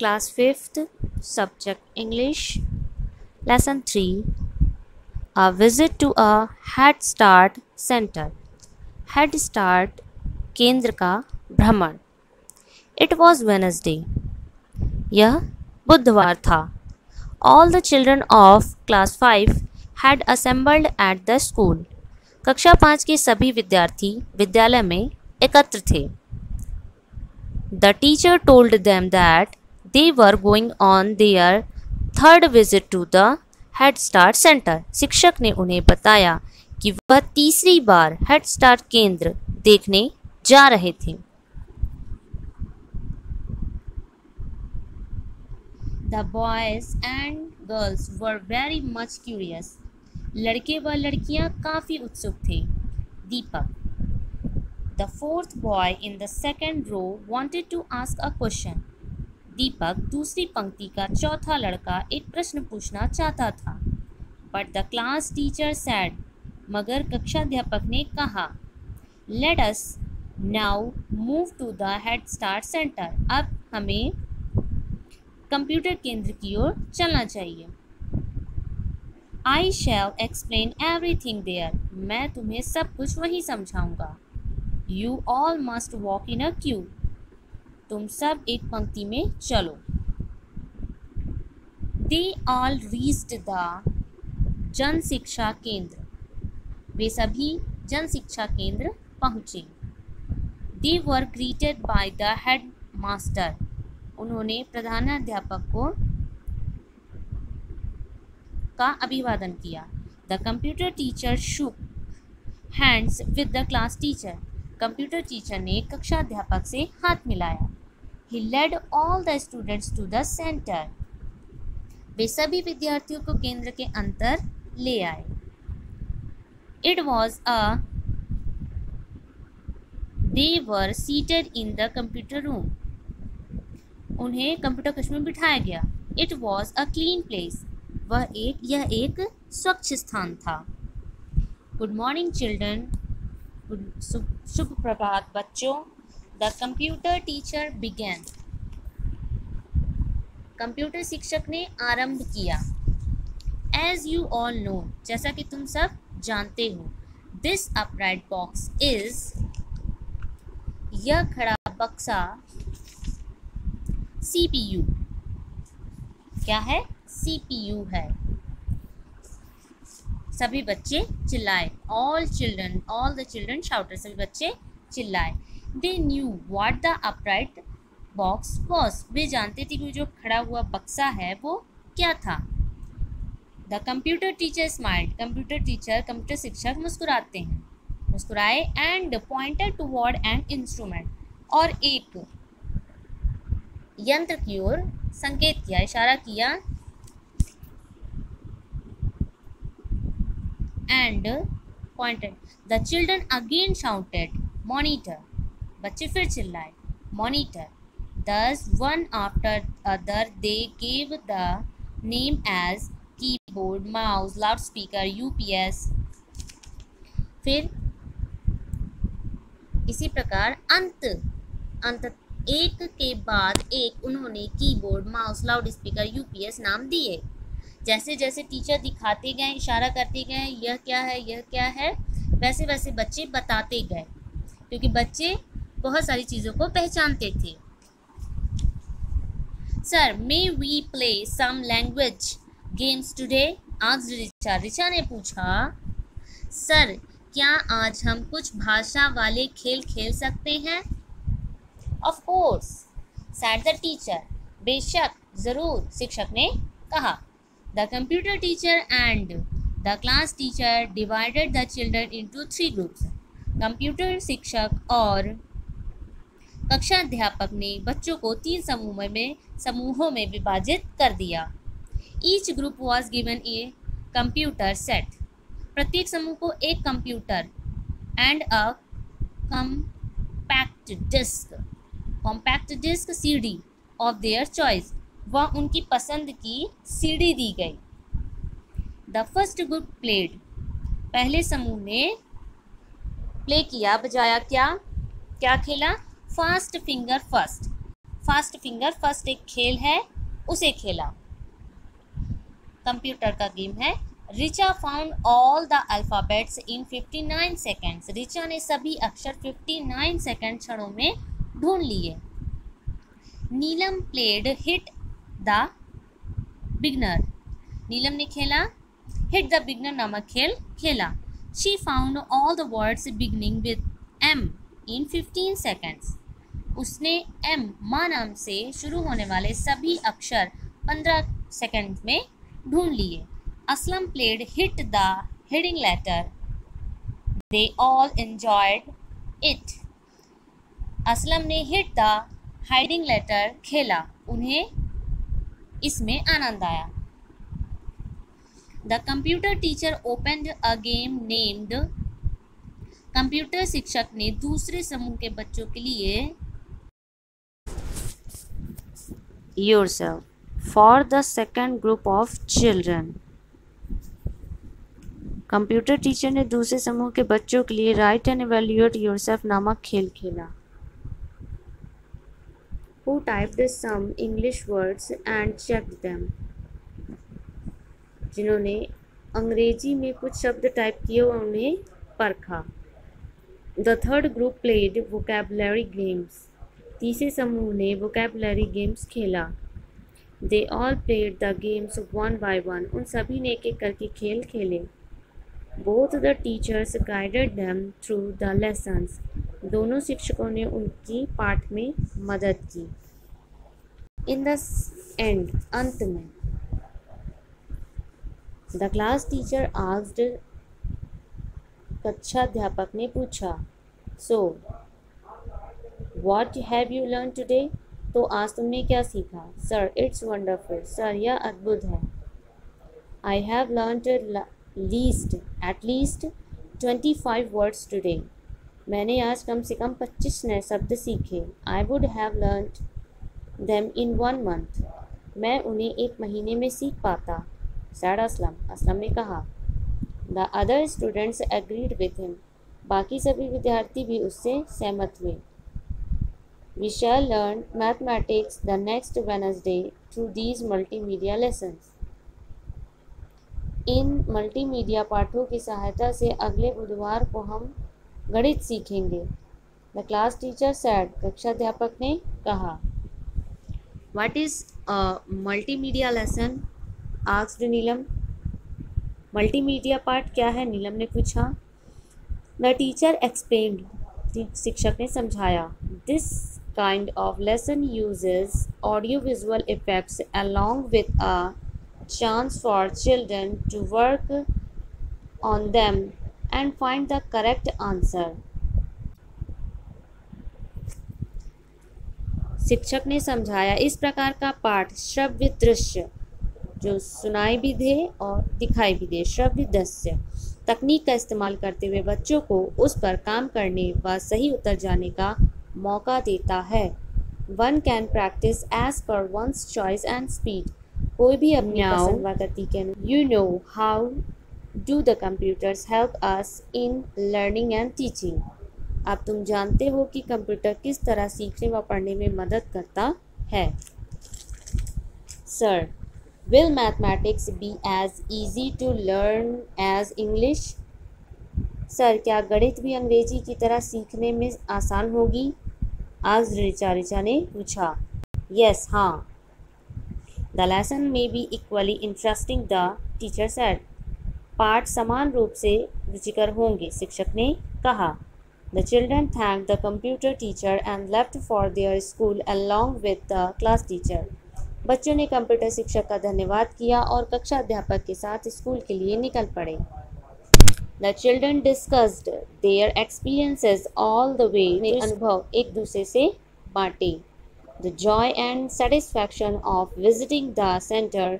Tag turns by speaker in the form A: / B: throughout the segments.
A: Class 5th, Subject English, Lesson 3 A visit to a Head Start Center. Head Start केंद्र का भ्रमण it was Wednesday यह बुधवार था all the children of class five had assembled at the school कक्षा पाँच के सभी विद्यार्थी विद्यालय में एकत्र थे the teacher told them that they were going on their third visit to the head start centre शिक्षक ने उन्हें बताया कि वह तीसरी बार हेड स्टार्ट केंद्र देखने जा रहे थे। The boys and girls were very much curious लड़के व लड़कियाँ काफ़ी उत्सुक थे। Deepak the fourth boy in the second row wanted to ask a question Deepak दूसरी पंक्ति का चौथा लड़का एक प्रश्न पूछना चाहता था। But the class teacher said मगर कक्षाध्यापक ने कहा let us now move to the head start centre अब हमें कंप्यूटर केंद्र की ओर चलना चाहिए। I shall explain everything there मैं तुम्हें सब कुछ वही समझाऊँगा। You all must walk in a queue तुम सब एक पंक्ति में चलो। दे ऑल रीच्ड द जन शिक्षा केंद्र। वे सभी जन शिक्षा केंद्र पहुँचे। They were greeted by the headmaster उन्होंने प्रधानाध्यापक को का अभिवादन किया। The computer teacher shook hands with the class teacher computer teacher ने कक्षाध्यापक से हाथ मिलाया। He led all the students to the centre वे सभी विद्यार्थियों को केंद्र के अंतर ले आए। It was a they were seated in the computer room उन्हें कंप्यूटर कक्ष में बिठाया गया। It was a clean place वह एक, यह एक स्वच्छ स्थान था। गुड मॉर्निंग चिल्ड्रन शुभ प्रभात, बच्चों। The computer teacher began computer शिक्षक ने आरंभ किया। एज यू ऑल नो जैसा कि तुम सब जानते हो दिस अपराइट बॉक्स इज़ यह खड़ा बक्सा सीपीयू क्या है? सीपीयू है। सभी बच्चे चिल्लाए। All children all the children shouted सभी बच्चे चिल्लाए। They knew what the upright box was वे जानते थे कि जो खड़ा हुआ बक्सा है, वो क्या था। The computer teacher smiled computer teacher computer शिक्षक मुस्कुराते हैं। मुस्कुराए and pointed toward an instrument और एक यंत्र की ओर संकेत किया, इशारा किया। And pointed the children again shouted monitor बच्चे फिर चिल्लाए monitor thus one after other they gave the name as keyboard mouse loudspeaker UPS फिर इसी प्रकार अंत अंत एक के बाद एक उन्होंने keyboard mouse loud speaker UPS नाम दिए। जैसे जैसे टीचर दिखाते गए, इशारा करते गए, यह क्या है, यह क्या है, वैसे वैसे बच्चे बताते गए। क्योंकि बच्चे बहुत सारी चीज़ों को पहचानते थे। Sir may we play some language games today आज रिचा रिचा ने पूछा सर क्या आज हम कुछ भाषा वाले खेल खेल सकते हैं? Of course said the teacher बेशक, ज़रूर, शिक्षक ने कहा। The computer teacher and the class teacher divided the children into three groups computer शिक्षक और कक्षा अध्यापक ने बच्चों को तीन समूह में, समूहों में विभाजित कर दिया। Each group was given a computer set प्रत्येक समूह को एक computer and a compact disc compact disc CD of their choice व उनकी पसंद की सीडी दी गई। द फ़र्स्ट ग्रुप प्लेड पहले समूह ने प्ले किया, बजाया क्या? क्या खेला? Fast finger first fast finger first एक खेल है, उसे खेला। कंप्यूटर का गेम है। Richa found all the alphabets in 59 seconds Richa ने सभी अक्षर 59 सेकेंड क्षणों में ढूंढ लिए। Neelam played hit the beginner Neelam ने खेला। हिट द बिगनर नामक खेल खेला। She found all the words beginning with M in 15 seconds उसने एम माँ नाम से शुरू होने वाले सभी अक्षर 15 सेकेंड में ढूंढ लिए। Aslam played hit the heading letter they all enjoyed it Aslam ने हिट द हाइडिंग लेटर खेला। उन्हें इसमें आनंद आया। The computer teacher opened a game named computer शिक्षक ने दूसरे समूह के बच्चों के लिए yourself for the second group of children. Computer teacher ने दूसरे समूह के बच्चों के लिए राइट एंड एवेल्यूएट योरसेल्फ नामक खेल खेला। Who typed some English words and check them जिन्होंने अंग्रेज़ी में कुछ शब्द टाइप किए और उन्हें परखा। The third group played vocabulary games तीसरे समूह ने वोकेबलरी गेम्स खेला। They all played the games one by one उन सभी ने एक एक करके खेल खेले। Both the teachers guided them through the lessons दोनों शिक्षकों ने उनकी पाठ में मदद की। इन द एंड अंत में द क्लास टीचर आस्ड कक्षा अध्यापक ने पूछा so what have you learn today तो आज तुमने क्या सीखा? सर इट्स वंडरफुल सर यह अद्भुत है। I have learn least at least twenty five words today मैंने आज कम से कम पच्चीस नए शब्द सीखे। I would have learn them in one month मैं उन्हें एक महीने में सीख पाता। सैड असलम। असलम ने कहा the other students agreed with him बाकी सभी विद्यार्थी भी उससे सहमत हुए। We shall learn mathematics the next Wednesday through these multimedia lessons in multimedia पाठों की सहायता से अगले बुधवार को हम गणित सीखेंगे द क्लास टीचर सैड कक्षाध्यापक ने कहा। What is multimedia lesson asked Neelam multimedia part क्या है? नीलम ने पूछा द टीचर एक्सप्लेन शिक्षक ने समझाया this kind of lesson uses audio visual effects along with a chance for children to work on them and find the correct answer शिक्षक ने समझाया, इस प्रकार का पाठ श्रव्य दृश्य जो सुनाई भी दे और दिखाई भी दे श्रव्य दृश्य। तकनीक का इस्तेमाल करते हुए बच्चों को उस पर काम करने व सही उतर जाने का मौका देता है। One can practise as per one's choice and speed कोई भी अपनी पसंद व गति के you know how do the computers help us in learning and teaching अब तुम जानते हो कि कंप्यूटर किस तरह सीखने व पढ़ने में मदद करता है। Sir Will mathematics be as easy to learn as English? Sir क्या गणित भी अंग्रेज़ी की तरह सीखने में आसान होगी? आज रिचा रिचा ने पूछा। यस हाँ। The lesson may be equally interesting the teacher said पाठ समान रूप से रुचिकर होंगे, शिक्षक ने कहा। The children thank the computer teacher and left for their school along with the class teacher बच्चों ने कंप्यूटर शिक्षक का धन्यवाद किया और कक्षा अध्यापक के साथ स्कूल के लिए निकल पड़े। The children discussed their experiences all the way अनुभव एक दूसरे से बांटे। The joy and satisfaction of visiting the centre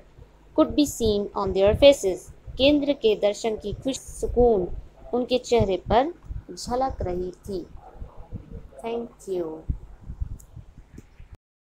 A: could be seen on their faces केंद्र के दर्शन की खुश सुकून उनके चेहरे पर झलक रही थी। Thank you